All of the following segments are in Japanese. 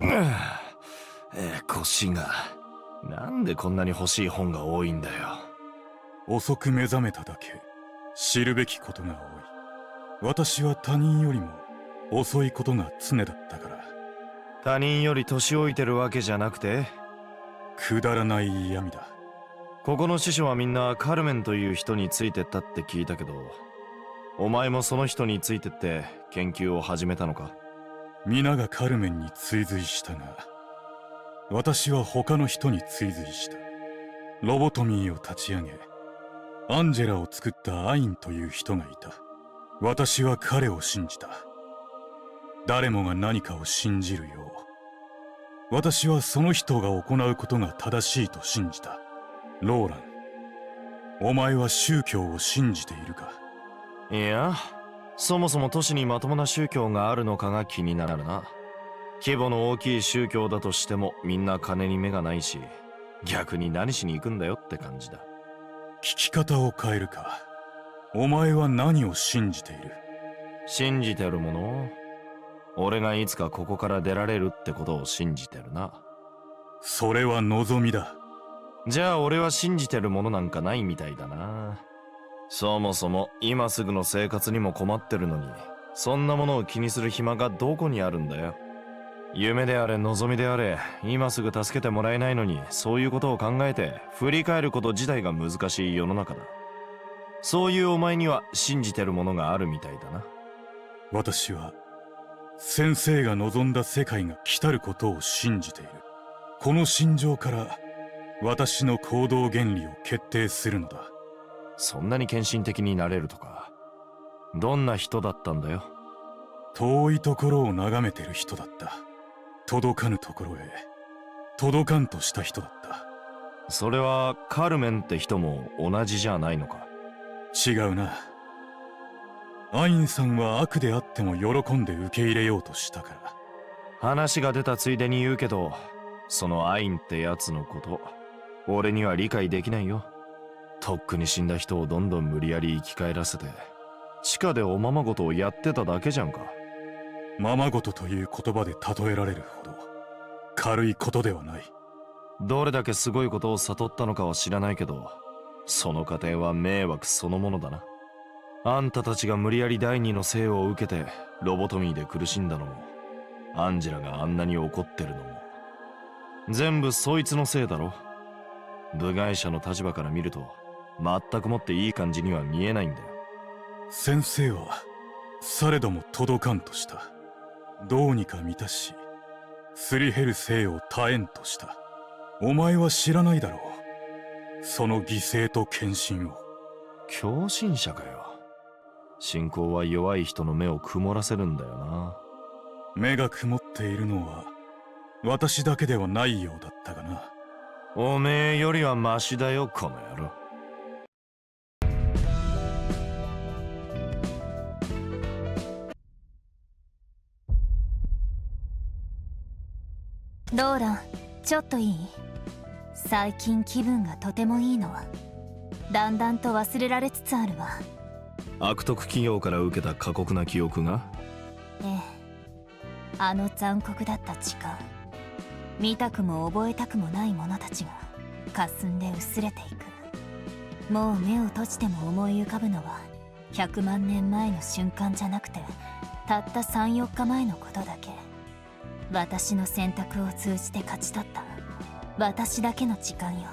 え腰が。なんでこんなに欲しい本が多いんだよ。遅く目覚めただけ知るべきことが多い。私は他人よりも遅いことが常だったから。他人より年老いてるわけじゃなくて？くだらない闇だ。ここの師匠はみんなカルメンという人についてったって聞いたけどお前もその人についてって研究を始めたのか？皆がカルメンに追随したが私は他の人に追随した。ロボトミーを立ち上げアンジェラを作ったアインという人がいた。私は彼を信じた。誰もが何かを信じるよう。私はその人が行うことが正しいと信じた。ローランお前は宗教を信じているか？いやそもそも都市にまともな宗教があるのかが気になるな。規模の大きい宗教だとしてもみんな金に目がないし逆に何しに行くんだよって感じだ。聞き方を変えるか。お前は何を信じている？信じてるもの？俺がいつかここから出られるってことを信じてるな。それは望みだ。じゃあ俺は信じてるものなんかないみたいだなそもそも今すぐの生活にも困ってるのにそんなものを気にする暇がどこにあるんだよ。夢であれ望みであれ今すぐ助けてもらえないのにそういうことを考えて振り返ること自体が難しい世の中だ。そういうお前には信じてるものがあるみたいだな。私は先生が望んだ世界が来たることを信じている。この心情から私の行動原理を決定するのだ。そんなに献身的になれるとかどんな人だったんだよ。遠いところを眺めてる人だった。届かぬところへ。届かんとした人だった。それはカルメンって人も同じじゃないのか。違うな。アインさんは悪であっても喜んで受け入れようとしたから。話が出たついでに言うけどそのアインってやつのこと俺には理解できないよとっくに死んだ人をどんどん無理やり生き返らせて地下でおままごとをやってただけじゃんか。ままごとという言葉で例えられるほど軽いことではない。どれだけすごいことを悟ったのかは知らないけどその過程は迷惑そのものだな。あんたたちが無理やり第二の生を受けてロボトミーで苦しんだのもアンジェラがあんなに怒ってるのも。全部そいつのせいだろ。部外者の立場から見ると全くもっていい感じには見えないんだよ。先生はされども届かんとした。どうにか満たしすり減る生を絶えんとした。お前は知らないだろう。その犠牲と献身を。狂信者かよ。信仰は弱い人の目を曇らせるんだよな。目が曇っているのは私だけではないようだったがな。おめえよりはマシだよこの野郎ローランちょっといい？最近気分がとてもいいのだんだんと忘れられつつあるわ。悪徳企業から受けた過酷な記憶が？ええ。あの残酷だった時間見たくも覚えたくもない者たちが霞んで薄れていく。もう目を閉じても思い浮かぶのは100万年前の瞬間じゃなくてたった34日前のことだけ私の選択を通じて勝ち取った。私だけの時間よ。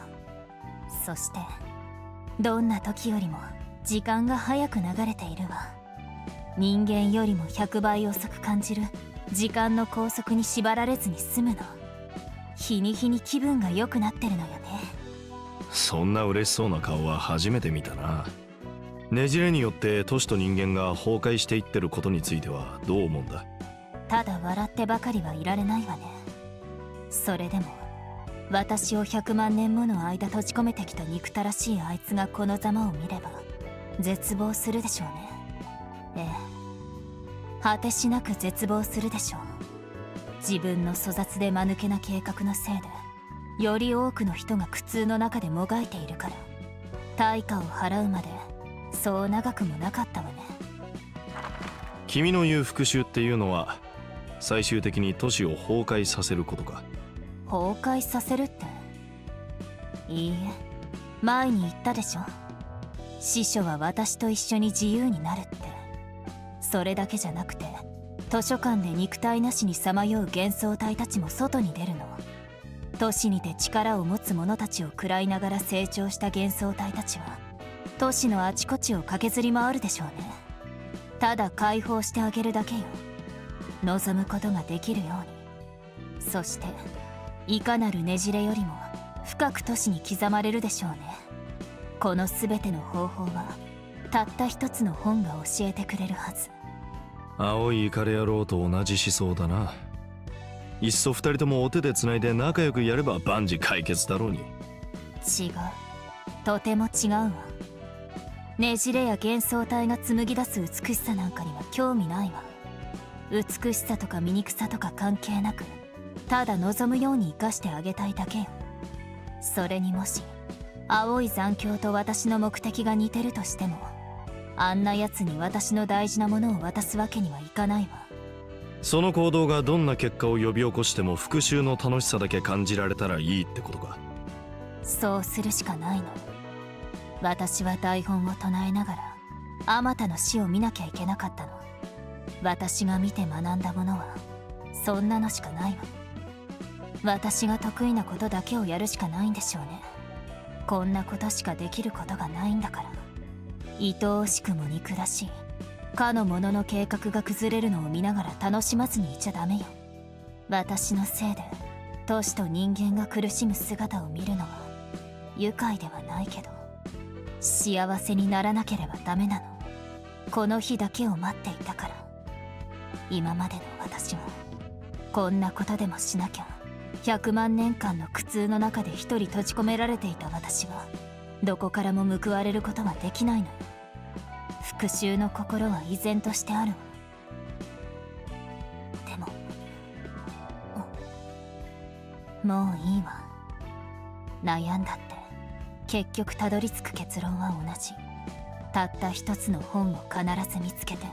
そしてどんな時よりも時間が早く流れているわ。人間よりも100倍遅く感じる時間の拘束に縛られずに済むの。日に日に気分が良くなってるのよね。そんな嬉しそうな顔は初めて見たな。ねじれによって都市と人間が崩壊していってることについてはどう思うんだ？ただ笑ってばかりはいられないわね。それでも私を100万年もの間閉じ込めてきた憎たらしいあいつがこのざまを見れば絶望するでしょうね。ええ。果てしなく絶望するでしょう。自分の粗雑で間抜けな計画のせいでより多くの人が苦痛の中でもがいているから対価を払うまでそう長くもなかったわね。君の言う復讐っていうのは最終的に都市を崩壊させることか。崩壊させるって？いいえ。前に言ったでしょ。司書は私と一緒に自由になるって。それだけじゃなくて図書館で肉体なしにさまよう幻想体たちも外に出るの。都市にて力を持つ者たちを喰らいながら成長した幻想体たちは都市のあちこちを駆けずり回るでしょうね。ただ解放してあげるだけよ。望むことができるように。そしていかなるねじれよりも深く都市に刻まれるでしょうね。この全ての方法はたった一つの本が教えてくれるはず。青いイカレ野郎と同じ思想だな。いっそ二人ともお手でつないで仲良くやれば万事解決だろうに。違う。とても違うわ。ねじれや幻想体が紡ぎ出す美しさなんかには興味ないわ美しさとか醜さとか関係なくただ望むように生かしてあげたいだけよ。それにもし青い残響と私の目的が似てるとしてもあんな奴に私の大事なものを渡すわけにはいかないわ。その行動がどんな結果を呼び起こしても復讐の楽しさだけ感じられたらいいってことか。そうするしかないの。私は台本を唱えながらあまたの死を見なきゃいけなかったの私が見て学んだものはそんなのしかないわ。私が得意なことだけをやるしかないんでしょうね。こんなことしかできることがないんだから。愛おしくも憎らしい。かの者の計画が崩れるのを見ながら楽しまずにいちゃダメよ。私のせいで都市と人間が苦しむ姿を見るのは愉快ではないけど幸せにならなければダメなの。この日だけを待っていたから。今までの私はこんなことでもしなきゃ。100万年間の苦痛の中で一人閉じ込められていた私はどこからも報われることはできないの。よ復讐の心は依然としてあるわ。でももういいわ。悩んだって。結局たどり着く結論は同じ。たった一つの本を必ず見つけて。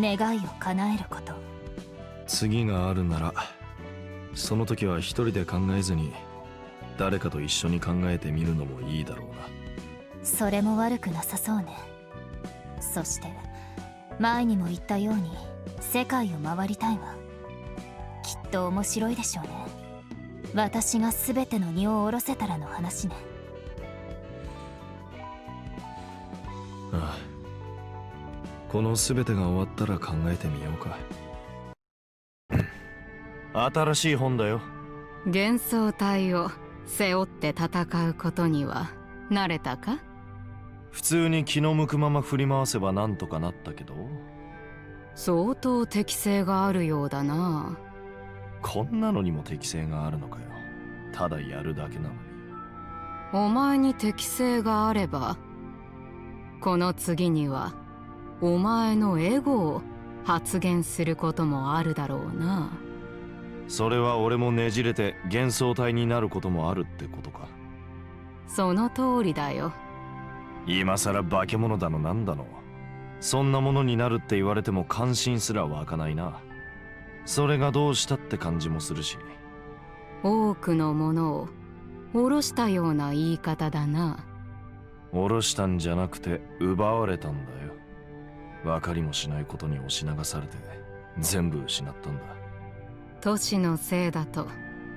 願いを叶えること。次があるならその時は一人で考えずに誰かと一緒に考えてみるのもいいだろうな。それも悪くなさそうね。そして前にも言ったように世界を回りたいわ。きっと面白いでしょうね。私が全ての荷を下ろせたらの話ねこの全てが終わったら考えてみようか。新しい本だよ。幻想体を背負って戦うことには慣れたか？普通に気の向くまま振り回せばなんとかなったけど。相当適性があるようだな。こんなのにも適性があるのかよ。ただやるだけなのに。お前に適性があればこの次にはお前のエゴを発言することもあるだろうな。それは俺もねじれて幻想体になることもあるってことか。その通りだよ。今さら化け物だのなんだの。そんなものになるって言われても関心すら湧かないな。それがどうしたって感じもするし。多くのものを下ろしたような言い方だな。下ろしたんじゃなくて奪われたんだよ分かりもしないことに押し流されて全部失ったんだ。都市のせいだと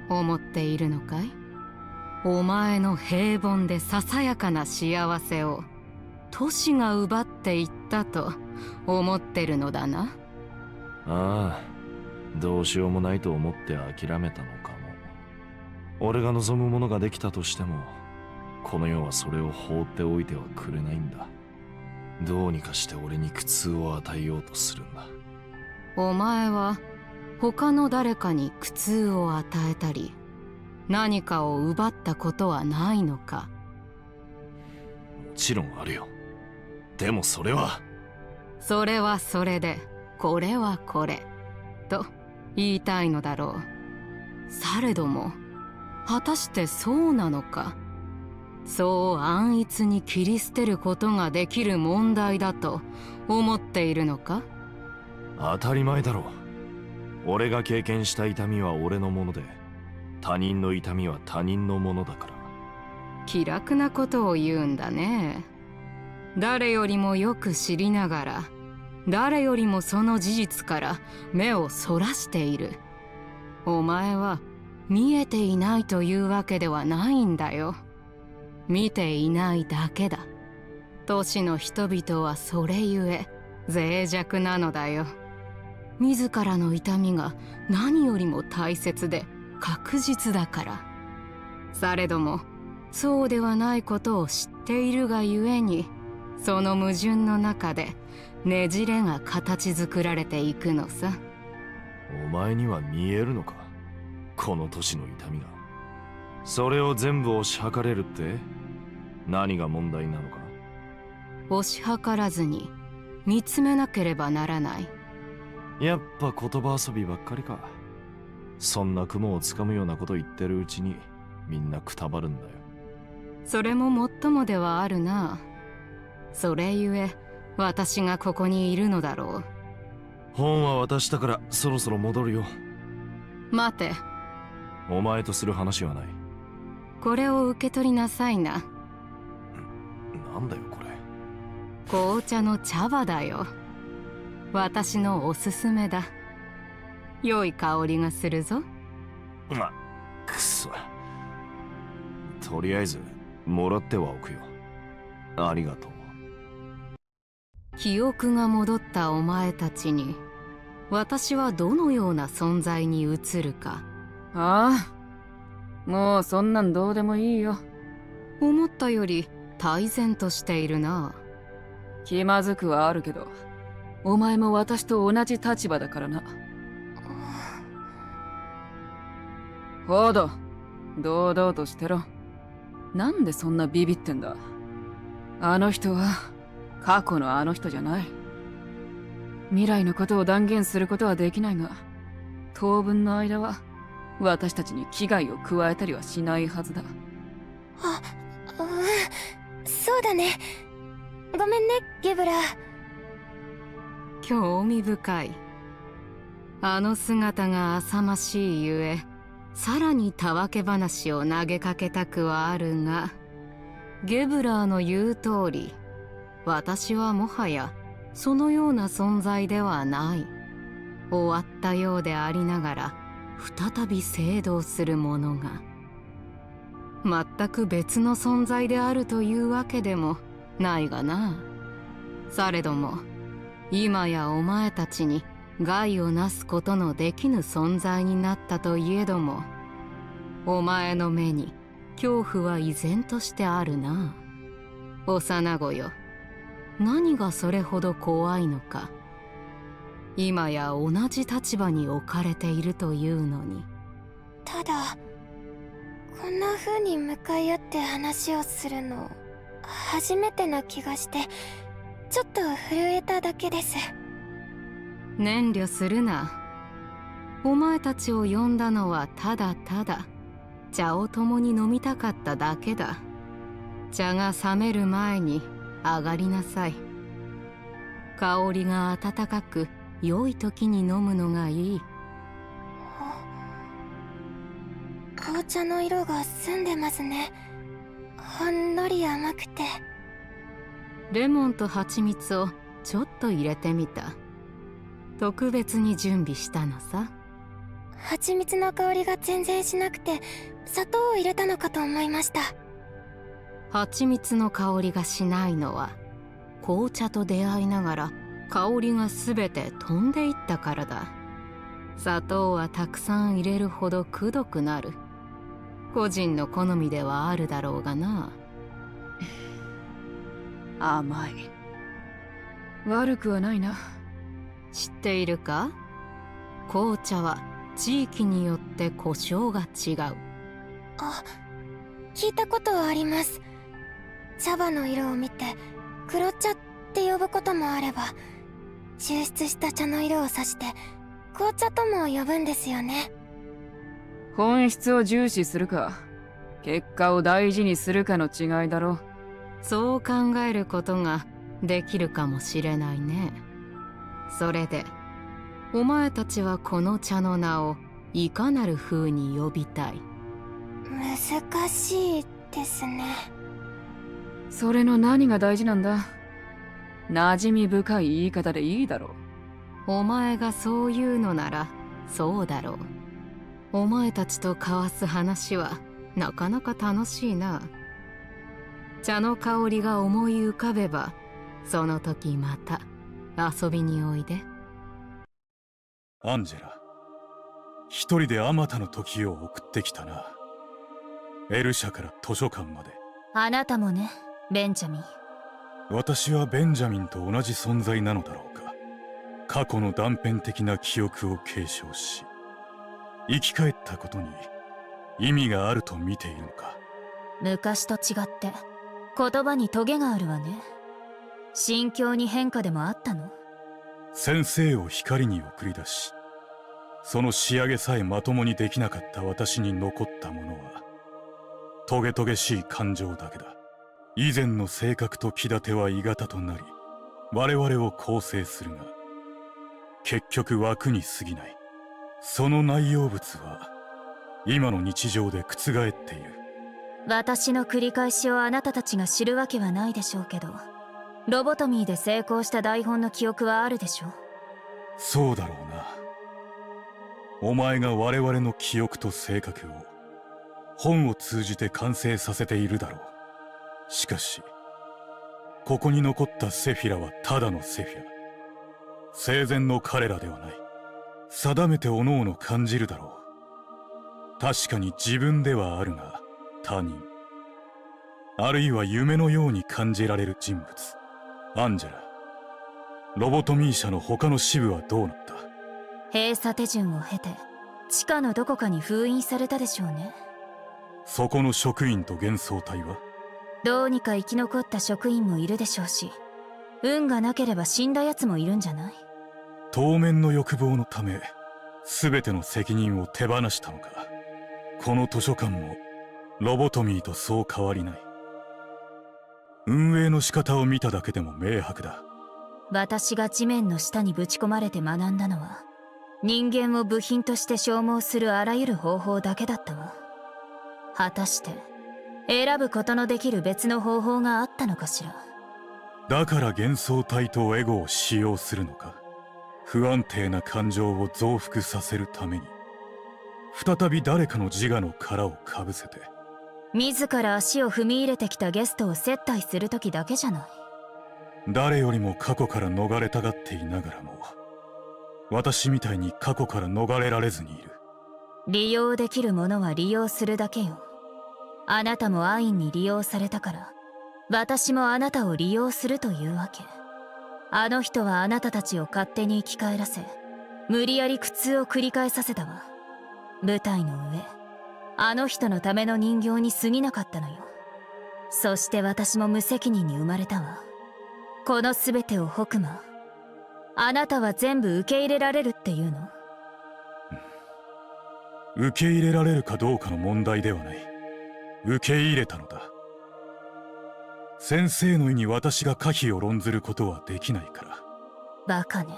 思っているのかい？お前の平凡でささやかな幸せを都市が奪っていったと思ってるのだな？ああどうしようもないと思って諦めたのかも。俺が望むものができたとしてもこの世はそれを放っておいてはくれないんだどうにかして俺に苦痛を与えようとするんだ。お前は他の誰かに苦痛を与えたり何かを奪ったことはないのか。もちろんあるよ。でもそれは。それはそれでこれはこれと言いたいのだろう。されども果たしてそうなのかそう安逸に切り捨てることができる問題だと思っているのか？当たり前だろ俺が経験した痛みは俺のもので他人の痛みは他人のものだから。気楽なことを言うんだね。誰よりもよく知りながら誰よりもその事実から目をそらしている。お前は見えていないというわけではないんだよ見ていないだけだ。都市の人々はそれゆえ脆弱なのだよ。自らの痛みが何よりも大切で確実だから。されどもそうではないことを知っているがゆえにその矛盾の中でねじれが形作られていくのさ。お前には見えるのかこの年の痛みが。それを全部押し量れるって何が問題なのか？押し量らずに見つめなければならない。やっぱ言葉遊びばっかりか。そんな雲をつかむようなこと言ってるうちにみんなくたばるんだよ。それももっともではあるな。それゆえ私がここにいるのだろう。本は渡したからそろそろ戻るよ。待て。お前とする話はないこれを受け取りなさいな。なんだよこれ。紅茶の茶葉だよ。私のおすすめだ。良い香りがするぞ。まくそ。とりあえずもらってはおくよ。ありがとう。記憶が戻ったお前たちに私はどのような存在に映るかああもうそんなんどうでもいいよ。思ったより泰然としているな。気まずくはあるけどお前も私と同じ立場だからな。ほど。堂々としてろ。なんでそんなビビってんだ。あの人は過去のあの人じゃない。未来のことを断言することはできないが当分の間は私たちに危害を加えたりはしないはずだ。あうんそうだね。ごめんねゲブラ。興味深い。あの姿が浅ましいゆえさらにたわけ話を投げかけたくはあるがゲブラーの言う通り私はもはやそのような存在ではない。終わったようでありながら再び聖動するものが。全く別の存在であるというわけでもないがな。されども今やお前たちに害をなすことのできぬ存在になったといえどもお前の目に恐怖は依然としてあるな。幼子よ。何がそれほど怖いのか。今や同じ立場に置かれているというのに。ただこんな風に向かい合って話をするの初めてな気がしてちょっと震えただけです。遠慮するな。お前たちを呼んだのはただただ。茶を共に飲みたかっただけだ。茶が冷める前に上がりなさい。香りが温かく良い時に飲むのがいい。紅茶の色が澄んでますね。ほんのり甘くて。レモンと蜂蜜をちょっと入れてみた。特別に準備したのさ。蜂蜜の香りが全然しなくて砂糖を入れたのかと思いました。蜂蜜の香りがしないのは紅茶と出会いながら香りが全て飛んでいったからだ。砂糖はたくさん入れるほどくどくなる。個人の好みではあるだろうがな。甘い。悪くはないな。知っているか？紅茶は地域によって故障が違う。あ聞いたことはあります。茶葉の色を見て黒茶って呼ぶこともあれば抽出した茶の色を指して紅茶とも呼ぶんですよね。本質を重視するか結果を大事にするかの違いだろそう考えることができるかもしれないね。それでお前たちはこの茶の名をいかなる風に呼びたい。難しいですね。それの何が大事なんだ？馴染み深い言い方でいいだろう。お前がそう言うのならそうだろう。お前たちと交わす話はなかなか楽しいな。茶の香りが思い浮かべばその時また遊びにおいで。アンジェラ一人であまたの時を送ってきたな。エルシャから図書館まで。あなたもねベンジャミン私はベンジャミンと同じ存在なのだろうか。過去の断片的な記憶を継承し生き返ったことに意味があると見ているのか。昔と違って言葉にトゲがあるわね。心境に変化でもあったの？先生を光に送り出しその仕上げさえまともにできなかった私に残ったものはトゲトゲしい感情だけだ以前の性格と気立ては鋳型となり我々を構成するが結局枠に過ぎない。その内容物は今の日常で覆っている。私の繰り返しをあなたたちが知るわけはないでしょうけどロボトミーで成功した台本の記憶はあるでしょう？そうだろうな。お前が我々の記憶と性格を本を通じて完成させているだろうしかしここに残ったセフィラはただのセフィラ。生前の彼らではない。定めておのおの感じるだろう。確かに自分ではあるが他人。あるいは夢のように感じられる人物。アンジェラ。ロボトミー社の他の支部はどうなった？閉鎖手順を経て地下のどこかに封印されたでしょうね。そこの職員と幻想体は？どうにか生き残った職員もいるでしょうし運がなければ死んだ奴もいるんじゃない？当面の欲望のため全ての責任を手放したのか。この図書館もロボトミーとそう変わりない。運営の仕方を見ただけでも明白だ。私が地面の下にぶち込まれて学んだのは人間を部品として消耗するあらゆる方法だけだったわ。果たして選ぶことのできる別の方法があったのかしら。だから幻想体とエゴを使用するのか。不安定な感情を増幅させるために。再び誰かの自我の殻をかぶせて。自ら足を踏み入れてきたゲストを接待する時だけじゃない。誰よりも過去から逃れたがっていながらも私みたいに過去から逃れられずにいる。利用できるものは利用するだけよあなたもアインに利用されたから私もあなたを利用するというわけ。あの人はあなたたちを勝手に生き返らせ無理やり苦痛を繰り返させたわ。舞台の上あの人のための人形に過ぎなかったのよ。そして私も無責任に生まれたわ。この全てを北馬あなたは全部受け入れられるっていうの？受け入れられるかどうかの問題ではない。受け入れたのだ。先生の意に私が可否を論ずることはできないから。バカね。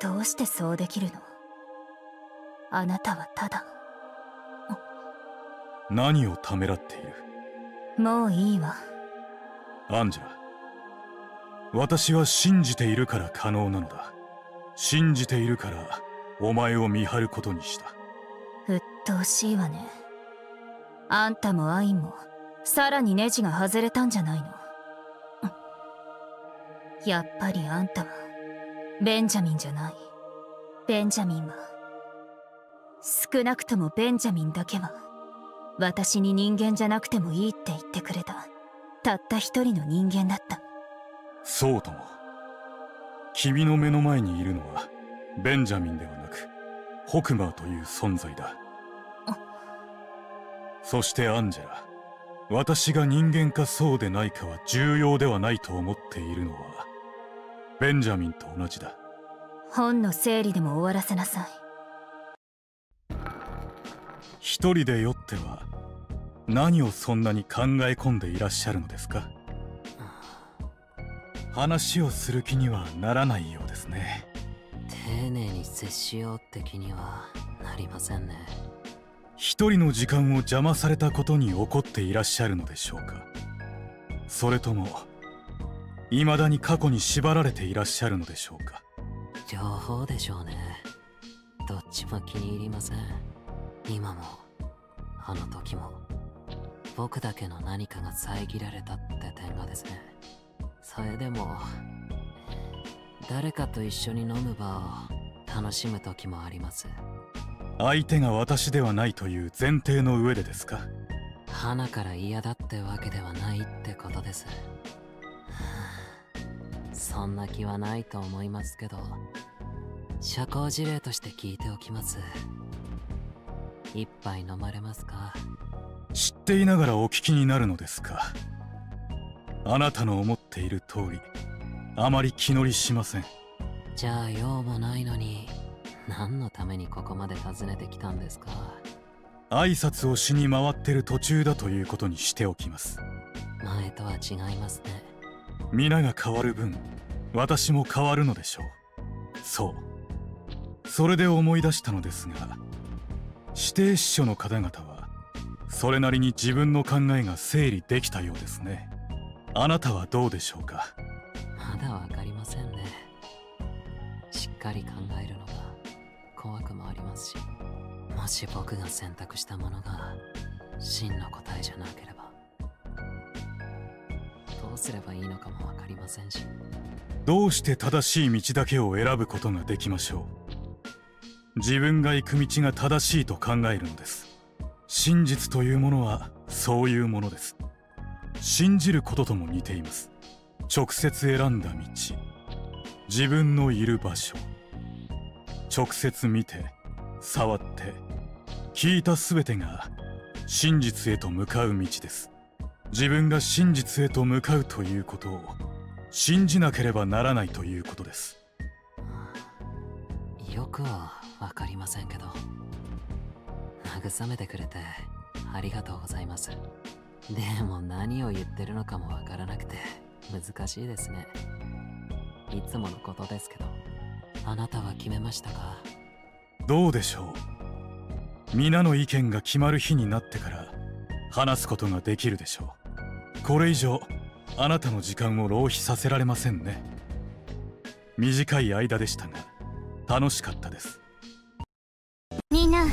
どうしてそうできるの？あなたはただ。何をためらっている？もういいわ。アンジェラ私は信じているから可能なのだ。信じているからお前を見張ることにした。鬱陶しいわねあんたもアインもさらにネジが外れたんじゃないの？やっぱりあんたはベンジャミンじゃない。ベンジャミンは少なくともベンジャミンだけは私に人間じゃなくてもいいって言ってくれたたった一人の人間だった。そうとも。君の目の前にいるのはベンジャミンではなくホクマーという存在だ。そしてアンジェラ私が人間かそうでないかは重要ではないと思っているのはベンジャミンと同じだ。本の整理でも終わらせなさい。一人で酔っては何をそんなに考え込んでいらっしゃるのですか？話をする気にはならないようですね。丁寧に接しようって気にはなりませんね一人の時間を邪魔されたことに怒っていらっしゃるのでしょうか。それとも未だに過去に縛られていらっしゃるのでしょうか。両方でしょうね。どっちも気に入りません。今もあの時も。僕だけの何かが遮られたって点がですね。それでも誰かと一緒に飲む場を楽しむ時もあります。相手が私ではないという前提の上でですか？花から嫌だってわけではないってことです。そんな気はないと思いますけど社交辞令として聞いておきます。一杯飲まれますか？知っていながらお聞きになるのですか？あなたの思っている通りあまり気乗りしません。じゃあ用もないのに何のためにここまで訪ねてきたんですか？挨拶をしに回ってる途中だということにしておきます。前とは違いますね。皆が変わる分私も変わるのでしょう。そう。それで思い出したのですが指定司書の方々はそれなりに自分の考えが整理できたようですね。あなたはどうでしょうか？まだわかりませんね。しっかり考えるのが怖くもありますしもし僕が選択したものが真の答えじゃなければどうすればいいのかもわかりませんし。どうして正しい道だけを選ぶことができましょう。自分が行く道が正しいと考えるのです。真実というものはそういうものです。信じることとも似ています。直接選んだ道。自分のいる場所。直接見て触って聞いた全てが真実へと向かう道です。自分が真実へと向かうということを信じなければならないということです。よくはわかりませんけど慰めてくれてありがとうございます。でも何を言ってるのかもわからなくて難しいですね。いつものことですけど。あなたは決めましたか？どうでしょう？皆の意見が決まる日になってから話すことができるでしょう。これ以上あなたの時間を浪費させられませんね。短い間でしたが楽しかったです。みんな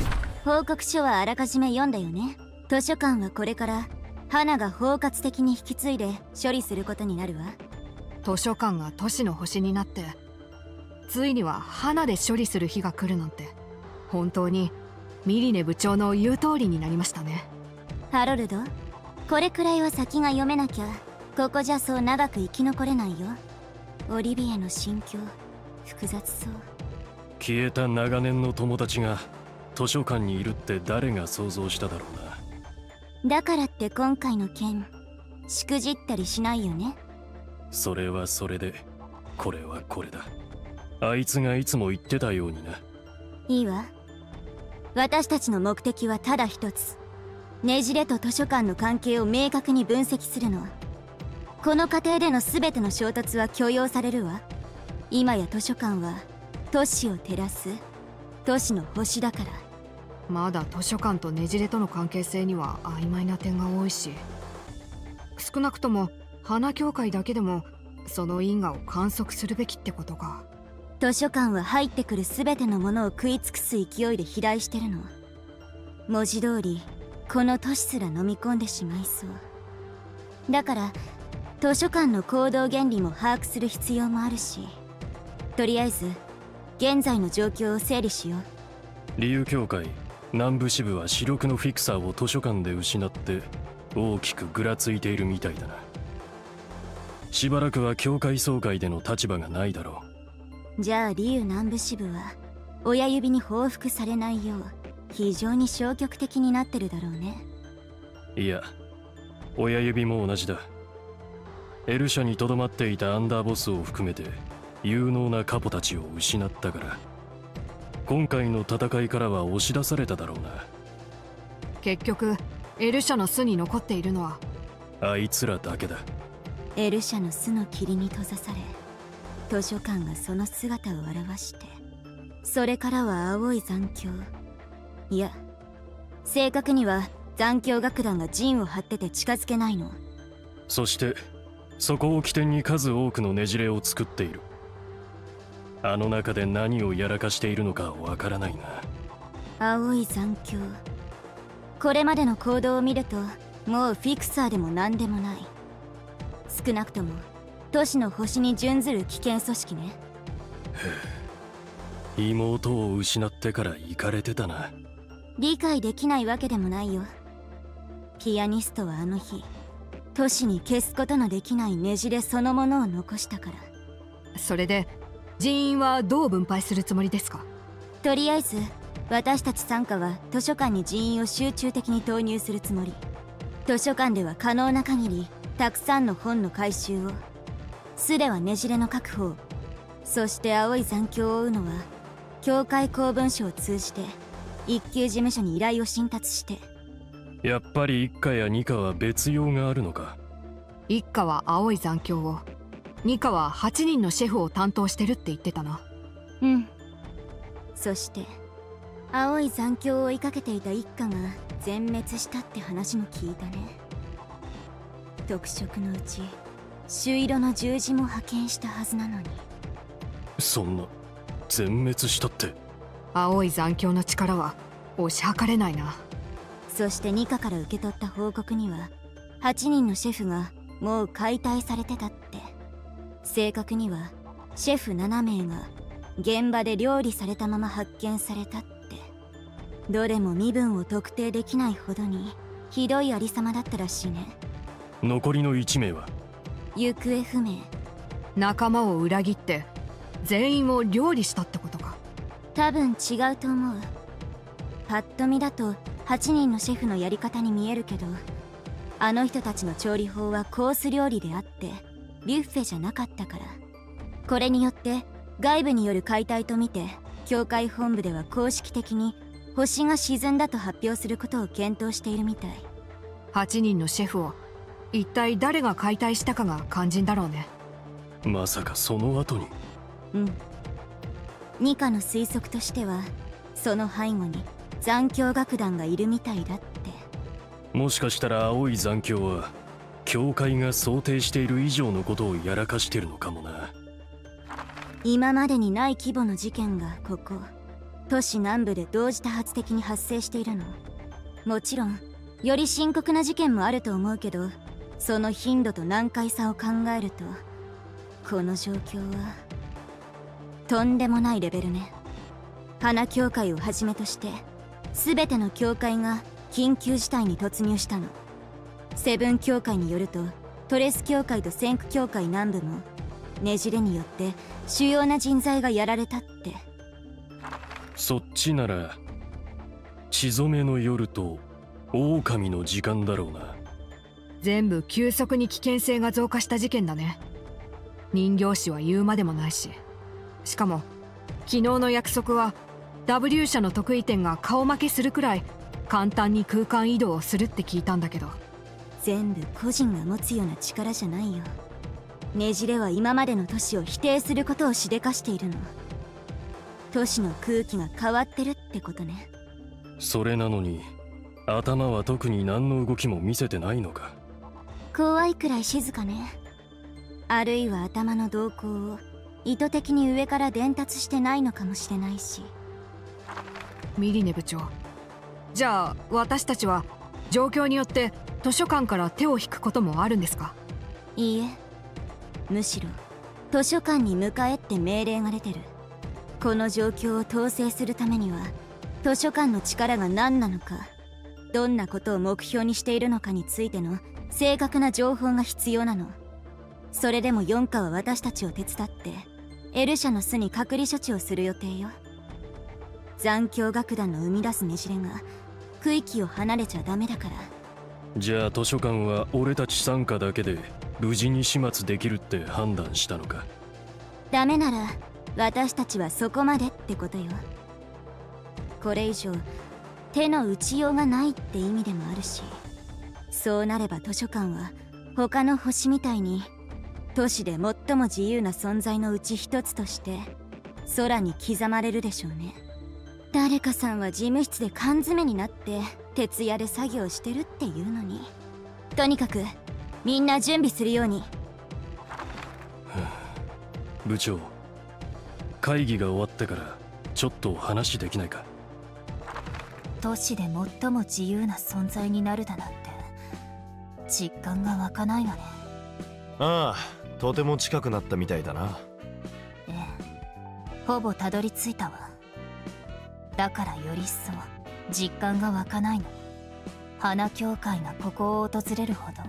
報告書はあらかじめ読んだよね。図書館はこれから花が包括的に引き継いで処理することになるわ。図書館が都市の星になってついには花で処理する日が来るなんて。本当にミリネ部長の言う通りになりましたね。ハロルドこれくらいは先が読めなきゃここじゃそう長く生き残れないよ。オリビエの心境複雑そう。消えた長年の友達が図書館にいるって誰が想像しただろうな。だからって今回の件しくじったりしないよね？それはそれでこれはこれだあいつがいつも言ってたようにないいわ。私たちの目的はただ一つ。ねじれと図書館の関係を明確に分析するのこの過程での全ての衝突は許容されるわ。今や図書館は都市を照らす。都市の星だから。まだ図書館とねじれとの関係性には曖昧な点が多いし。少なくとも花協会だけでもその因果を観測するべきってことか図書館は入ってくる全てのものを食い尽くす勢いで肥大してるの。文字通りこの都市すら飲み込んでしまいそう。だから図書館の行動原理も把握する必要もあるしとりあえず現在の状況を整理しよう。理由協会南部支部は視力のフィクサーを図書館で失って大きくぐらついているみたいだな。しばらくは協会総会での立場がないだろう。じゃあリュウ南部支部は親指に報復されないよう非常に消極的になってるだろうね。ういや親指も同じだ。エル社にとどまっていたアンダーボスを含めて有能なカポたちを失ったから。今回の戦いからは押し出されただろうな。結局エル社の巣に残っているのは。あいつらだけだ。エル社の巣の霧に閉ざされ図書館がその姿を現してそれからは青い残響。いや正確には残響楽団が陣を張ってて近づけないの。そしてそこを起点に数多くのねじれを作っている。あの中で何をやらかしているのかわからないな青い残響。これまでの行動を見るともうフィクサーでも何でもない。少なくとも都市の星に準ずる危険組織ね。妹を失ってから行かれてたな。理解できないわけでもないよ。ピアニストはあの日都市に消すことのできないねじれそのものを残したから。それで人員はどう分配するつもりですか？とりあえず私たち参加は図書館に人員を集中的に投入するつもり。図書館では可能な限りたくさんの本の回収を巣ではねじれの確保。そして青い残響を追うのは教会公文書を通じて一級事務所に依頼を進達して。やっぱり一課や二課は別用があるのか。一課は青い残響を。二課は8人のシェフを担当してるって言ってたな。うん。そして青い残響を追いかけていた一家が全滅したって話も聞いたね。特色のうち朱色の十字も派遣したはずなのに。そんな全滅したって。青い残響の力は推し量れないな。そしてニカから受け取った報告には8人のシェフがもう解体されてたって。正確にはシェフ7名が現場で料理されたまま発見されたって。どれも身分を特定できないほどにひどいありさまだったらしいね。残りの1名は？行方不明。仲間を裏切って全員を料理したってことか。多分違うと思う。パッと見だと8人のシェフのやり方に見えるけどあの人たちの調理法はコース料理であってビュッフェじゃなかったから。これによって外部による解体とみて教会本部では公式的に星が沈んだと発表することを検討しているみたい。8人のシェフを一体誰が解体したかが肝心だろうね。まさかその後に。うん。ニカの推測としてはその背後に残響楽団がいるみたいだって。もしかしたら青い残響は教会が想定している以上のことをやらかしてるのかもな。今までにない規模の事件がここ都市南部で同時多発的に発生しているの。もちろんより深刻な事件もあると思うけどその頻度と難解さを考えるとこの状況はとんでもないレベルね。花教会をはじめとして全ての教会が緊急事態に突入したの。セブン教会によるとトレス教会とセンク教会南部もねじれによって主要な人材がやられたって。そっちなら血染めの夜と狼の時間だろうな。全部急速に危険性が増加した事件だね。人形師は言うまでもないし。しかも昨日の約束は W 社の得意点が顔負けするくらい簡単に空間移動をするって聞いたんだけど。全部個人が持つような力じゃないよ。ねじれは今までの都市を否定することをしでかしているの。都市の空気が変わってるってことね。それなのに頭は特に何の動きも見せてないのか怖いくらい静かね。あるいは頭の動向を意図的に上から伝達してないのかもしれないし。ミリネ部長。じゃあ私たちは状況によって図書館から手を引くこともあるんですか？いいえ。むしろ図書館に迎えって命令が出てる。この状況を統制するためには図書館の力が何なのかどんなことを目標にしているのかについての正確な情報が必要なの。それでも4課は私たちを手伝ってエル社の巣に隔離処置をする予定よ。残響楽団の生み出すねじれが区域を離れちゃダメだから。じゃあ図書館は俺たち参加だけで無事に始末できるって判断したのか？ダメなら私たちはそこまでってことよ。これ以上手の打ちようがないって意味でもあるしそうなれば図書館は他の星みたいに都市で最も自由な存在のうち一つとして空に刻まれるでしょうね。誰かさんは事務室で缶詰になって徹夜で作業してるっていうのに。とにかくみんな準備するように。部長会議が終わってからちょっと話できないか。都市で最も自由な存在になるだなんて実感が湧かないわね。ああとても近くなったみたいだな。ええ。ほぼたどり着いたわ。だからより一層実感が湧かないの。花教会がここを訪れるほど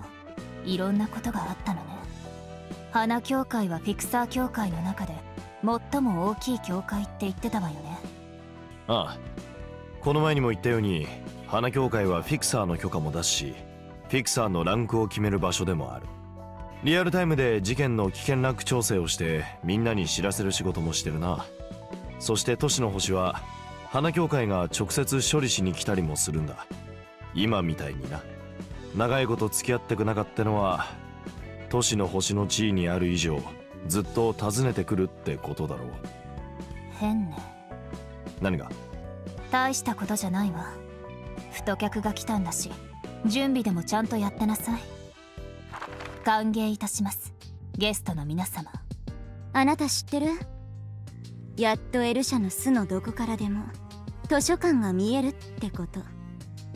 いろんなことがあったのね。花教会はフィクサー教会の中で最も大きい教会って言ってたわよね。ああこの前にも言ったように花教会はフィクサーの許可も出すしフィクサーのランクを決める場所でもある。リアルタイムで事件の危険ランク調整をしてみんなに知らせる仕事もしてるな。そして都市の星は花教会が直接処理しに来たりもするんだ。今みたいにな。長いこと付き合ってくなかったのは都市の星の地位にある以上ずっと訪ねてくるってことだろう。変ね。何が？大したことじゃないわ。太客が来たんだし準備でもちゃんとやってなさい。歓迎いたします。ゲストの皆様。あなた知ってる？やっとエルシャの巣のどこからでも図書館が見えるってこと。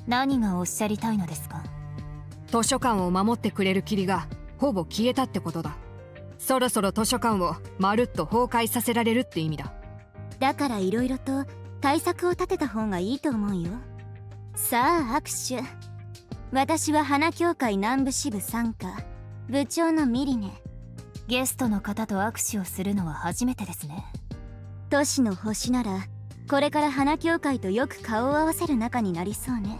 何がおっしゃりたいのですか？図書館を守ってくれる霧がほぼ消えたってことだ。そろそろ図書館をまるっと崩壊させられるって意味だ。だから色々と対策を立てた方がいいと思うよ。さあ握手私は花協会南部支部参加。部長のミリネ。ゲストの方と握手をするのは初めてですね。都市の星ならこれから花協会とよく顔を合わせる仲になりそうね。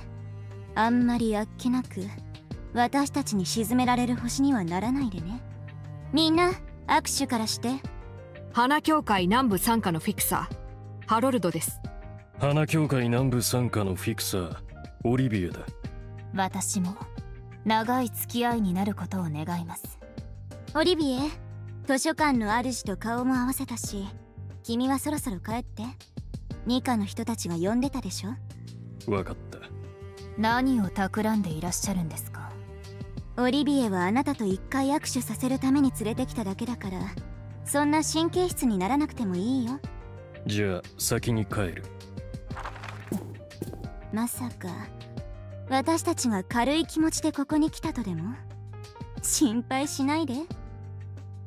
あんまりあっけなく私たちに沈められる星にはならないでね。みんな握手からして。花協会南部傘下のフィクサー。ハロルドです。花協会南部傘下のフィクサーオリビエだ私も長い付き合いになることを願います。オリビエ図書館の主と顔も合わせたし君はそろそろ帰ってニカの人たちが呼んでたでしょ？わかった。何を企んでいらっしゃるんですか？オリビエはあなたと一回握手させるために連れてきただけだからそんな神経質にならなくてもいいよ。じゃあ先に帰る。まさか私たちが軽い気持ちでここに来たとでも？心配しないで。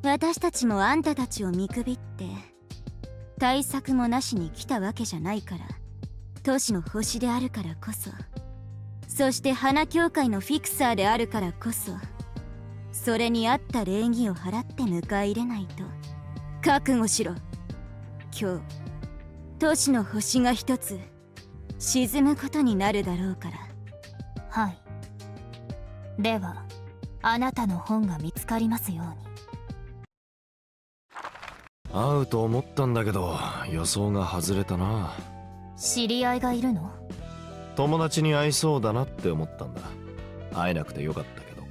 私たちもあんたたちを見くびって対策もなしに来たわけじゃないから都市の星であるからこそそして花協会のフィクサーであるからこそそれに合った礼儀を払って迎え入れないと覚悟しろ。今日都市の星が一つ沈むことになるだろうから。はい。ではあなたの本が見つかりますように。会うと思ったんだけど予想が外れたな。知り合いがいるの？友達に会いそうだなって思ったんだ。会えなくてよかったけど。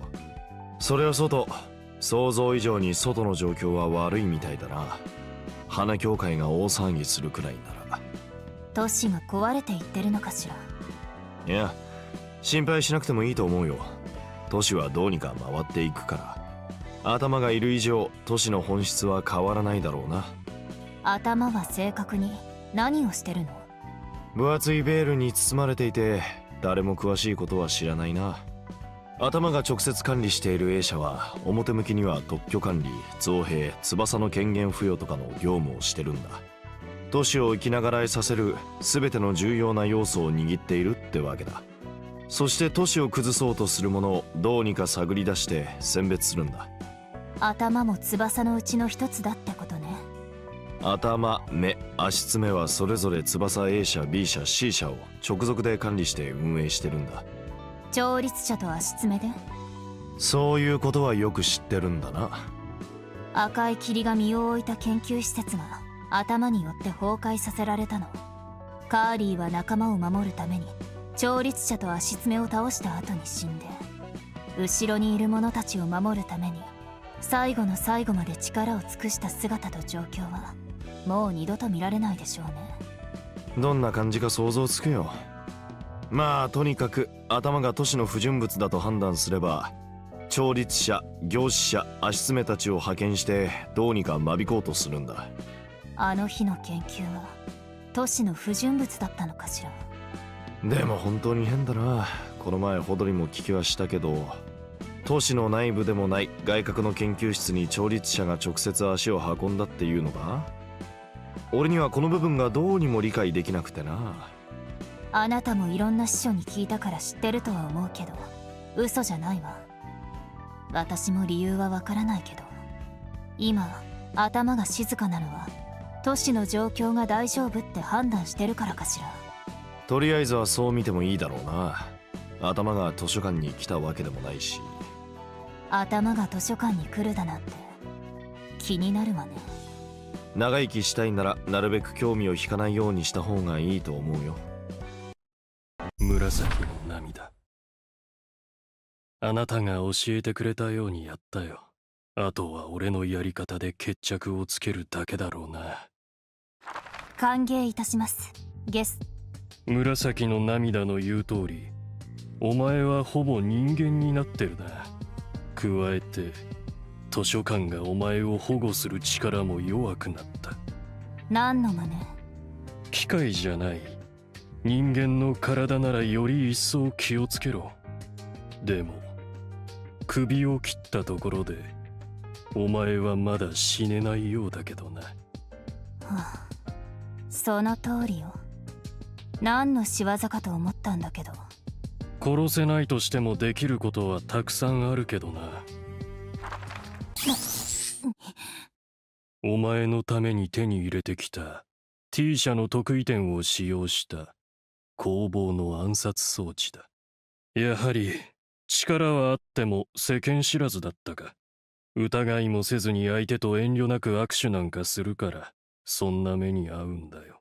それは外想像以上に外の状況は悪いみたいだな。花協会が大騒ぎするくらいなら。都市が壊れていってるのかしら？いや心配しなくてもいいと思うよ。都市はどうにか回っていくから。頭がいる以上都市の本質は変わらないだろうな。頭は正確に何をしてるの？分厚いベールに包まれていて誰も詳しいことは知らないな。頭が直接管理している A 社は表向きには特許管理造幣翼の権限付与とかの業務をしてるんだ。都市を生きながらえさせる全ての重要な要素を握っているってわけだそして都市を崩そうとするものをどうにか探り出して選別するんだ。頭も翼のうちの一つだってことね。頭目足爪はそれぞれ翼 A 社 B 社 C 社を直属で管理して運営してるんだ。調律者と足爪で？そういうことはよく知ってるんだな。赤い霧が身を置いた研究施設が頭によって崩壊させられたの。カーリーは仲間を守るために調律者と足爪を倒した後に死んで後ろにいる者たちを守るために最後の最後まで力を尽くした姿と状況はもう二度と見られないでしょうね。どんな感じか想像つくよ。まあとにかく頭が都市の不純物だと判断すれば調律者業師者足詰めたちを派遣してどうにか間引こうとするんだ。あの日の研究は都市の不純物だったのかしら？でも本当に変だな。この前ほどりも聞きはしたけど都市の内部でもない外角の研究室に調律者が直接足を運んだっていうのか俺にはこの部分がどうにも理解できなくてな。あなたもいろんな師匠に聞いたから知ってるとは思うけど嘘じゃないわ。私も理由はわからないけど今頭が静かなのは都市の状況が大丈夫って判断してるからかしら。とりあえずはそう見てもいいだろうな。頭が図書館に来たわけでもないし。頭が図書館に来るだなんて気になるわね。長生きしたいならなるべく興味を引かないようにした方がいいと思うよ。紫の涙。あなたが教えてくれたようにやったよ。あとは俺のやり方で決着をつけるだけだろうな。歓迎いたします。ゲス紫の涙の言う通りお前はほぼ人間になってるな。加えて図書館がお前を保護する力も弱くなった。何の真似？機械じゃない。人間の体ならより一層気をつけろ。でも首を切ったところでお前はまだ死ねないようだけどな、はあ、その通りよ何の仕業かと思ったんだけど。殺せないとしてもできることはたくさんあるけどな。お前のために手に入れてきた T 社の得意点を使用した工房の暗殺装置だ。やはり力はあっても世間知らずだったか。疑いもせずに相手と遠慮なく握手なんかするからそんな目に遭うんだよ。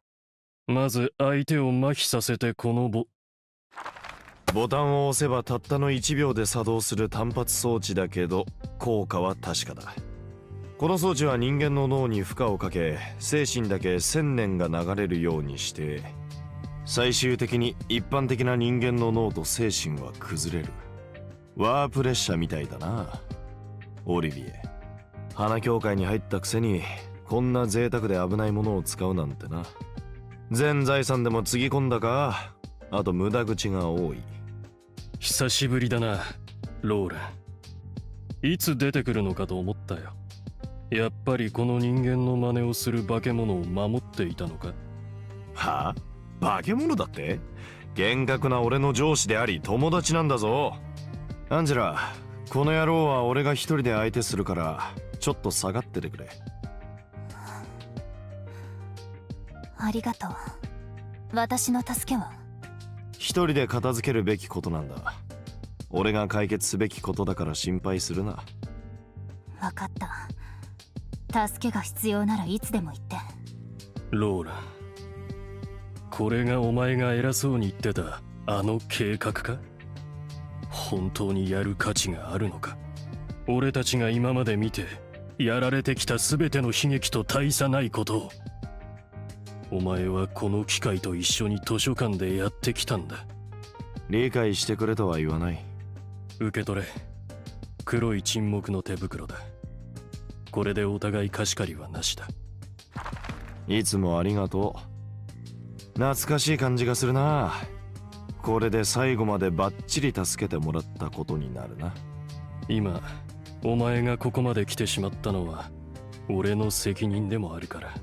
まず相手を麻痺させてこのボボタンを押せばたったの1秒で作動する単発装置だけど効果は確かだ。この装置は人間の脳に負荷をかけ精神だけ1000年が流れるようにして最終的に一般的な人間の脳と精神は崩れる。ワープ列車みたいだな。オリビエ。花協会に入ったくせにこんな贅沢で危ないものを使うなんてな。全財産でもつぎ込んだか？あと無駄口が多い。久しぶりだなローレン。いつ出てくるのかと思ったよ。やっぱりこの人間の真似をする化け物を守っていたのか。は？あ化け物だって？厳格な俺の上司であり友達なんだぞ。アンジェラこの野郎は俺が一人で相手するからちょっと下がっててくれありがとう。私の助けは？一人で片付けるべきことなんだ。俺が解決すべきことだから心配するな。分かった。助けが必要ならいつでも言って。ローラ。これがお前が偉そうに言ってたあの計画か？本当にやる価値があるのか？俺たちが今まで見てやられてきた全ての悲劇と大差ないことをお前はこの機械と一緒に図書館でやってきたんだ。理解してくれとは言わない。受け取れ。黒い沈黙の手袋だ。これでお互い貸し借りはなしだ。いつもありがとう。懐かしい感じがするな。これで最後までバッチリ助けてもらったことになるな。今お前がここまで来てしまったのは俺の責任でもあるから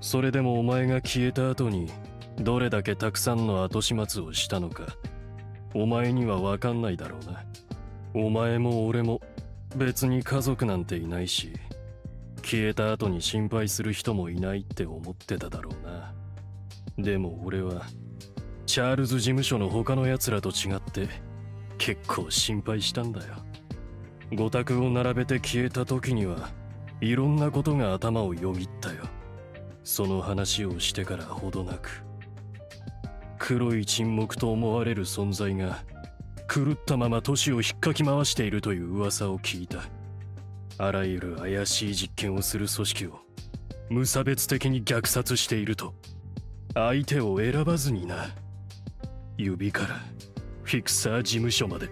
それでもお前が消えた後にどれだけたくさんの後始末をしたのかお前には分かんないだろうな。お前も俺も別に家族なんていないし消えた後に心配する人もいないって思ってただろうな。でも俺はチャールズ事務所の他の奴らと違って結構心配したんだよ。五択を並べて消えた時にはいろんなことが頭をよぎったよ。その話をしてからほどなく黒い沈黙と思われる存在が狂ったまま都市を引っかき回しているという噂を聞いた。あらゆる怪しい実験をする組織を無差別的に虐殺していると相手を選ばずにな。指からフィクサー事務所まで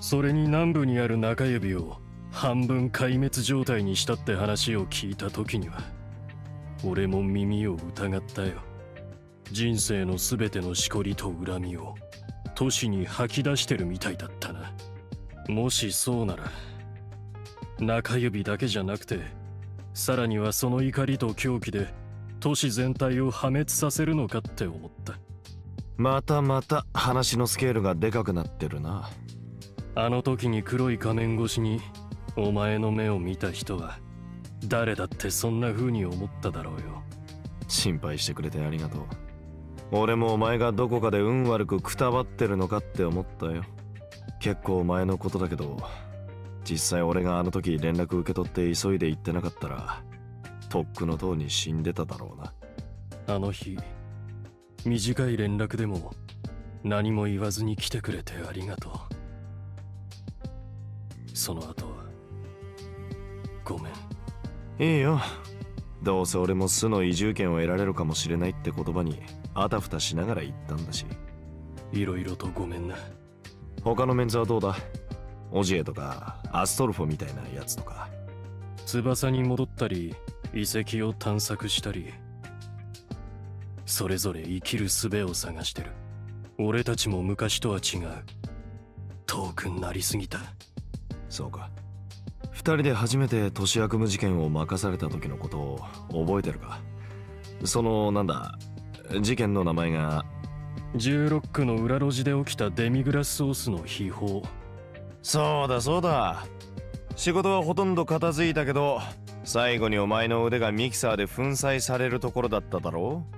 それに南部にある中指を半分壊滅状態にしたって話を聞いた時には俺も耳を疑ったよ。人生の全てのしこりと恨みを都市に吐き出してるみたいだったな。もしそうなら中指だけじゃなくてさらにはその怒りと狂気で都市全体を破滅させるのかって思った。またまた話のスケールがでかくなってるな。あの時に黒い仮面越しにお前の目を見た人は誰だってそんな風に思っただろうよ。心配してくれてありがとう。俺もお前がどこかで運悪くくたばってるのかって思ったよ。結構前のことだけど実際俺があの時連絡受け取って急いで行ってなかったらとっくの塔に死んでただろうな。あの日短い連絡でも何も言わずに来てくれてありがとう。その後はごめんいいよ。どうせ俺も巣の移住権を得られるかもしれないって言葉にあたふたしながら言ったんだし。いろいろとごめんな。他のメンズはどうだ？オジエとかアストルフォみたいなやつとか。翼に戻ったり遺跡を探索したり。それぞれ生きる術を探してる。俺たちも昔とは違う。遠くなりすぎた。そうか二人で初めて都市悪夢事件を任された時のことを覚えてるか？そのなんだ事件の名前が？16区の裏路地で起きたデミグラスソースの秘宝。そうだそうだ。仕事はほとんど片付いたけど最後にお前の腕がミキサーで粉砕されるところだっただろう？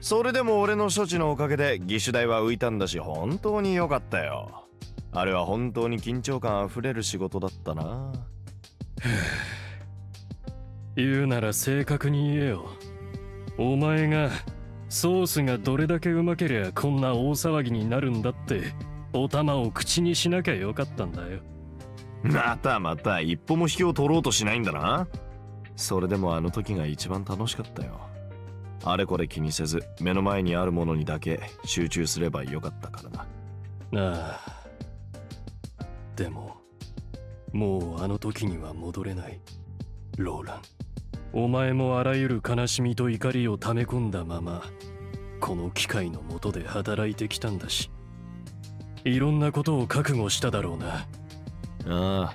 それでも俺の処置のおかげで義手代は浮いたんだし本当に良かったよ。あれは本当に緊張感あふれる仕事だったな言うなら正確に言えよ。お前がソースがどれだけうまけりゃこんな大騒ぎになるんだってお玉を口にしなきゃよかったんだよ。またまた一歩も引きを取ろうとしないんだな。それでもあの時が一番楽しかったよ。あれこれ気にせず目の前にあるものにだけ集中すればよかったからな。ああ。でももうあの時には戻れない。ローラン。お前もあらゆる悲しみと怒りを溜め込んだままこの機械のもとで働いてきたんだし。いろんなことを覚悟しただろうな。ああ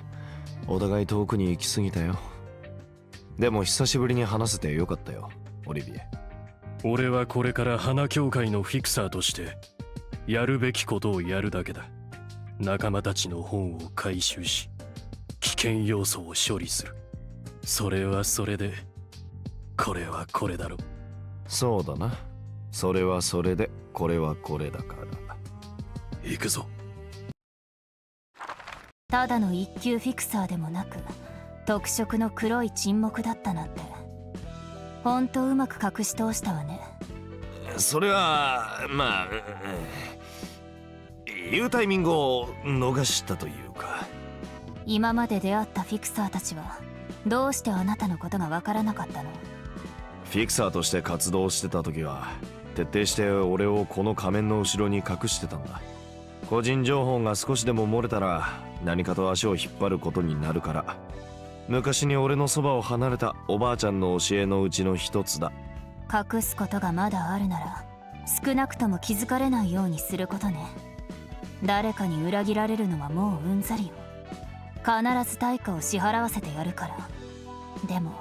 お互い遠くに行き過ぎたよ。でも久しぶりに話せてよかったよオリビエ。俺はこれから花協会のフィクサーとしてやるべきことをやるだけだ。仲間たちの本を回収し危険要素を処理する。それはそれでこれはこれだろ。そうだな。それはそれでこれはこれだから。行くぞ。ただの一級フィクサーでもなく特色の黒い沈黙だったなんて。ほんとうまく隠し通したわね。それはまあ言うタイミングを逃したというか今まで出会ったフィクサーたちはどうしてあなたのことがわからなかったの？フィクサーとして活動してた時は徹底して俺をこの仮面の後ろに隠してたんだ。個人情報が少しでも漏れたら何かと足を引っ張ることになるから。昔に俺のそばを離れたおばあちゃんの教えのうちの一つだ。隠すことがまだあるなら少なくとも気づかれないようにすることね。誰かに裏切られるのはもううんざりよ必ず対価を支払わせてやるから。でも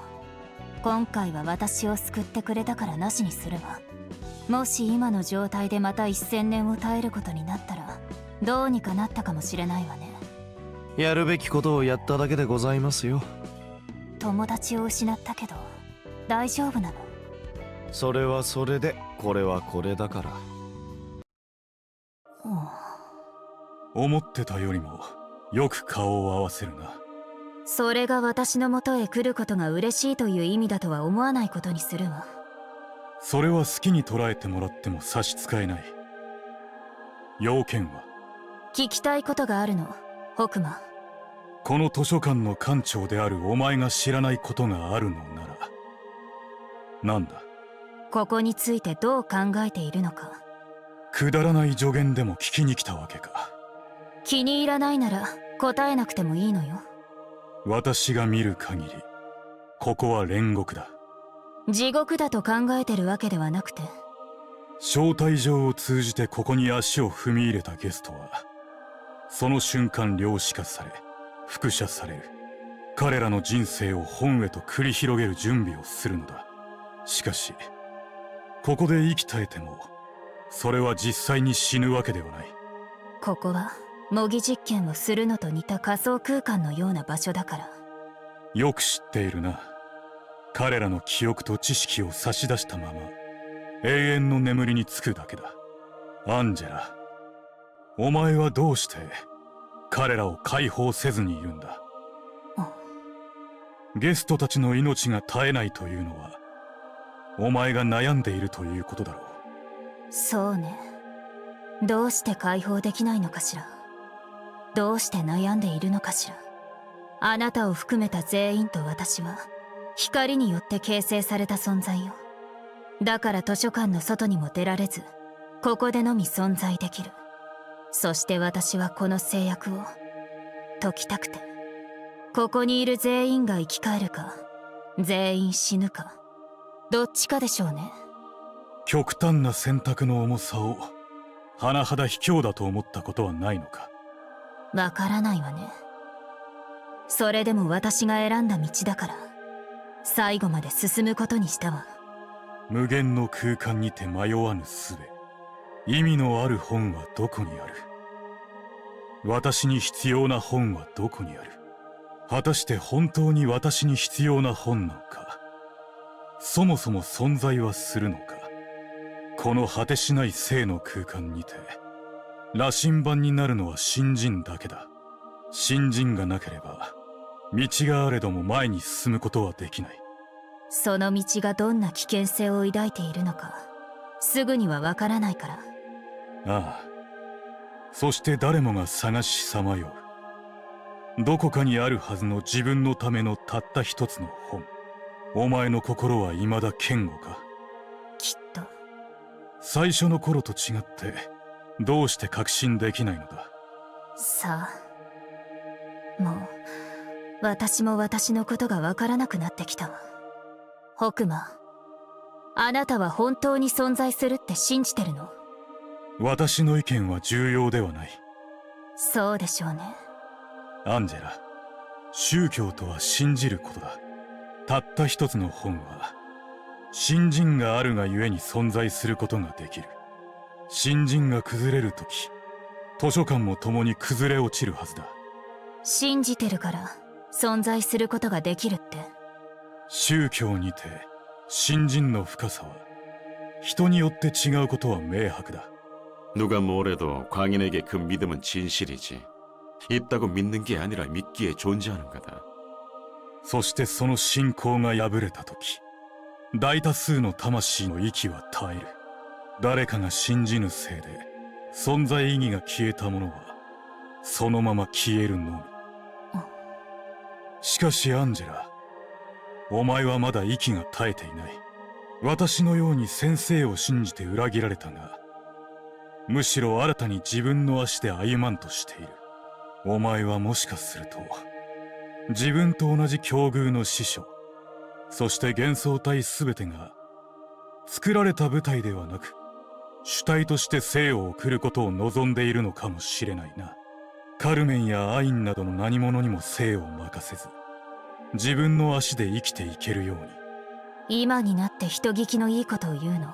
今回は私を救ってくれたからなしにするわ。もし今の状態でまた1000年を耐えることになったらどうにかなったかもしれないわね。やるべきことをやっただけでございますよ。友達を失ったけど大丈夫なの？それはそれでこれはこれだから。思ってたよりもよく顔を合わせるな。それが私の元へ来ることが嬉しいという意味だとは思わないことにするわ。それは好きに捉えてもらっても差し支えない。要件は？聞きたいことがあるの北馬。この図書館の館長であるお前が知らないことがあるのならなんだ？ここについてどう考えているのか。くだらない助言でも聞きに来たわけか気に入らないなら答えなくてもいいのよ。私が見る限りここは煉獄だ。地獄だと考えてるわけではなくて。招待状を通じてここに足を踏み入れたゲストはその瞬間量子化され複写される。彼らの人生を本へと繰り広げる準備をするのだ。しかしここで生き絶えてもそれは実際に死ぬわけではない。ここは模擬実験をするのと似た仮想空間のような場所だから。よく知っているな。彼らの記憶と知識を差し出したまま永遠の眠りにつくだけだ。アンジェラお前はどうして彼らを解放せずにいるんだ？ゲストたちの命が絶えないというのはお前が悩んでいるということだろう。そうね。どうして解放できないのかしらどうして悩んでいるのかしら。あなたを含めた全員と私は光によって形成された存在よ。だから図書館の外にも出られずここでのみ存在できる。そして私はこの制約を。解きたくて。ここにいる全員が生き返るか全員死ぬか。どっちかでしょうね。極端な選択の重さを甚だ卑怯だと思ったことはないのか。わからないわね。それでも私が選んだ道だから最後まで進むことにしたわ。無限の空間にて迷わぬ術。意味のある本はどこにある？私に必要な本はどこにある？果たして本当に私に必要な本なのか？そもそも存在はするのか？この果てしない生の空間にて。羅針盤になるのは新人だけだ。新人がなければ道があれども前に進むことはできない。その道がどんな危険性を抱いているのかすぐにはわからないから。ああ。そして誰もが探しさまよう。どこかにあるはずの自分のためのたった一つの本。お前の心は未だ堅固か？きっと。最初の頃と違ってどうして確信できないのだ？さあもう私も私のことがわからなくなってきた。わ北馬あなたは本当に存在するって信じてるの？私の意見は重要ではない。そうでしょうね。アンジェラ宗教とは信じることだ。たった一つの本は信心があるがゆえに存在することができる信心が崩れるとき図書館も共に崩れ落ちるはずだ信じてるから存在することができるって宗教にて信心の深さは人によって違うことは明白だ 누가 뭐래도 광인에게 그 믿음은 진실이지. 있다고 믿는 게 아니라 믿기에 존재하는 거다. そしてその信仰が破れた時大多数の魂の息は絶える 誰かが信じぬせいで存在意義が消えたものはそのまま消えるのみ。しかしアンジェラお前はまだ息が絶えていない。私のように先生を信じて裏切られたがむしろ新たに自分の足で歩まんとしている。お前はもしかすると自分と同じ境遇の師匠そして幻想体全てが作られた舞台ではなく主体として生を送ることを望んでいるのかもしれないな。カルメンやアインなどの何者にも生を任せず自分の足で生きていけるように。今になって人聞きのいいことを言うの。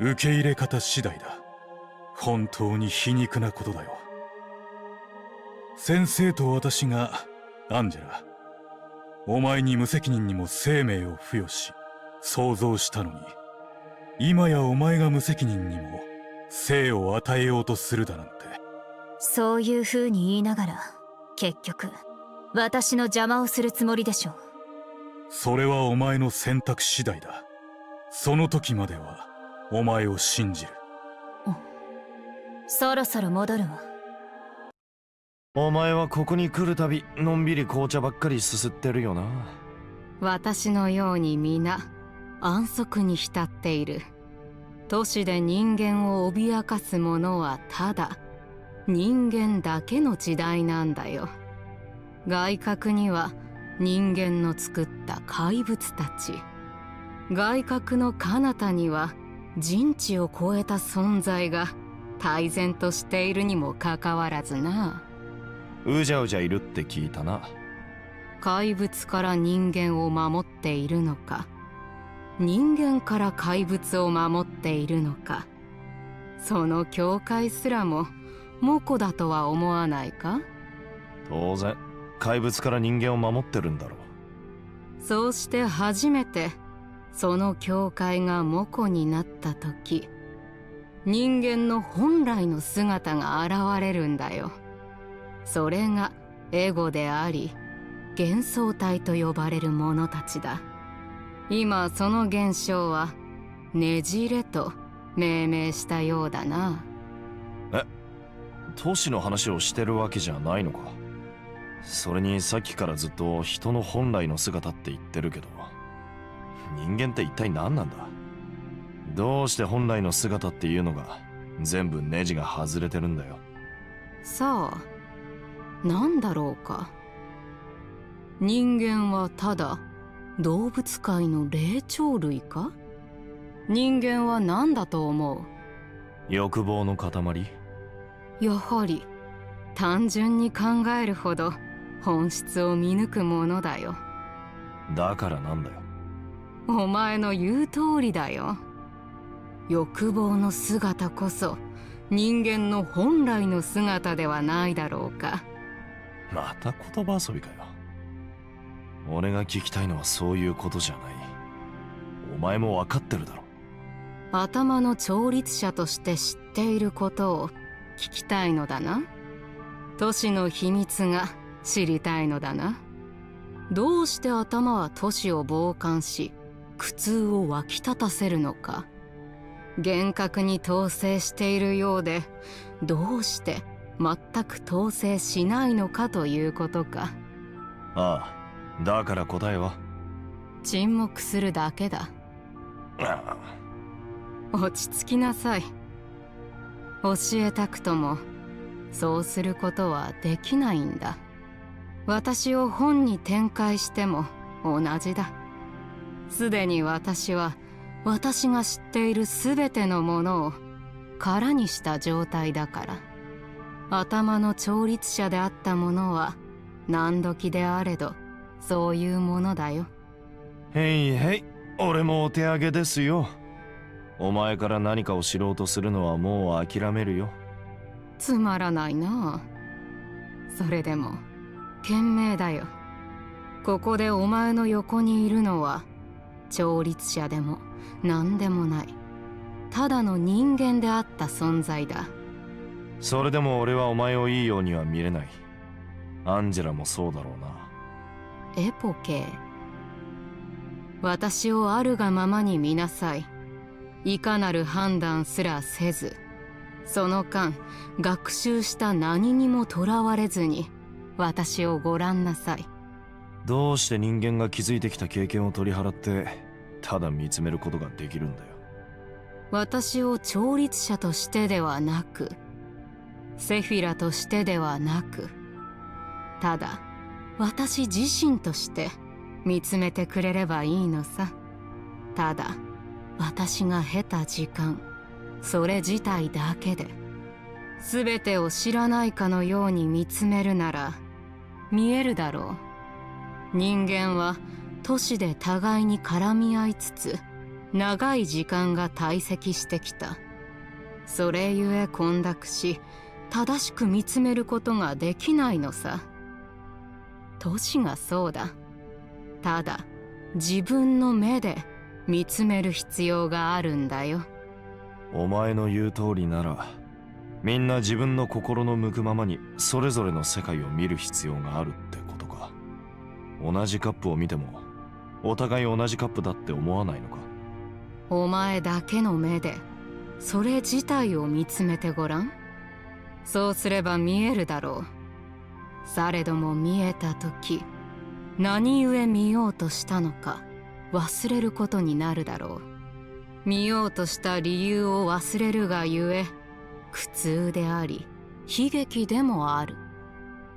受け入れ方次第だ。本当に皮肉なことだよ。先生と私がアンジェラお前に無責任にも生命を付与し想像したのに今やお前が無責任にも生を与えようとするだなんて。そういう風に言いながら結局私の邪魔をするつもりでしょそれはお前の選択次第だ。その時まではお前を信じる。そろそろ戻るわ。お前はここに来るたびのんびり紅茶ばっかりすすってるよな。私のように皆安息に浸っている。都市で人間を脅かすものはただ。人間だけの時代なんだよ。外角には人間の作った怪物たち。外角の彼方には人知を超えた存在が泰然としているにもかかわらずな。うじゃうじゃいるって聞いたな。怪物から人間を守っているのか人間から怪物を守っているのか。その境界すらもモコだとは思わないか？当然怪物から人間を守ってるんだろう。そうして初めてその境界がモコになった時人間の本来の姿が現れるんだよ。それがエゴであり幻想体と呼ばれる者たちだ今その現象はねじれと命名したようだな。え？都市の話をしてるわけじゃないのか？それにさっきからずっと人の本来の姿って言ってるけど。人間って一体何なんだ？どうして本来の姿っていうのが全部ネジが外れてるんだよ。さあ何だろうか。人間はただ動物界の霊長類か？人間は何だと思う？欲望の塊。やはり単純に考えるほど本質を見抜くものだよ。だからなんだよ。お前の言う通りだよ。欲望の姿こそ人間の本来の姿ではないだろうか。また言葉遊びかよ俺が聞きたいのはそういうことじゃない。お前も分かってるだろ。頭の調律者として知っていることを聞きたいのだな。都市の秘密が知りたいのだな。どうして頭は都市を傍観し苦痛を湧き立たせるのか。厳格に統制しているようでどうして全く統制しないのかということか。ああだから答えは？沈黙するだけだ。落ち着きなさい。教えたくともそうすることはできないんだ。私を本に展開しても同じだ。すでに私は私が知っている全てのものを空にした状態だから。頭の調律者であったものは何時であれどそういうものだよ。へいへい。俺もお手上げですよ。お前から何かを知ろうとするのはもう諦めるよ。つまらないな。それでも賢明だよ。ここでお前の横にいるのは調律者でも何でもない。ただの人間であった存在だ。それでも俺はお前をいいようには見れない。アンジェラもそうだろうなエポケ私をあるがままに見なさい。いかなる判断すらせず。その間学習した何にもとらわれずに私をご覧なさい。どうして人間が築いてきた経験を取り払ってただ見つめることができるんだよ。私を調律者としてではなくセフィラとしてではなくただ私自身として見つめてくれればいいのさ。ただ私が経た時間それ自体だけで全てを知らないかのように見つめるなら見えるだろう。人間は都市で互いに絡み合いつつ長い時間が堆積してきた。それゆえ混濁し正しく見つめることができないのさ。都市がそうだ。ただ自分の目で見つめる必要があるんだよ。お前の言う通りならみんな自分の心の向くままにそれぞれの世界を見る必要があるってことか。同じカップを見てもお互い同じカップだって思わないのか。お前だけの目でそれ自体を見つめてごらん。そうすれば見えるだろうされども見えた時何故見ようとしたのか忘れることになるだろう。見ようとした理由を忘れるがゆえ苦痛であり悲劇でもある。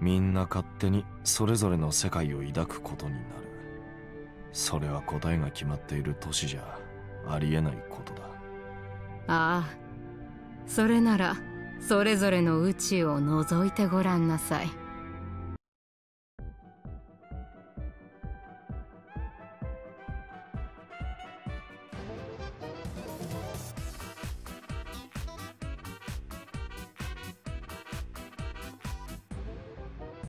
みんな勝手にそれぞれの世界を抱くことになる。それは答えが決まっている都市じゃありえないことだ。ああそれならそれぞれの宇宙を覗いてごらんなさい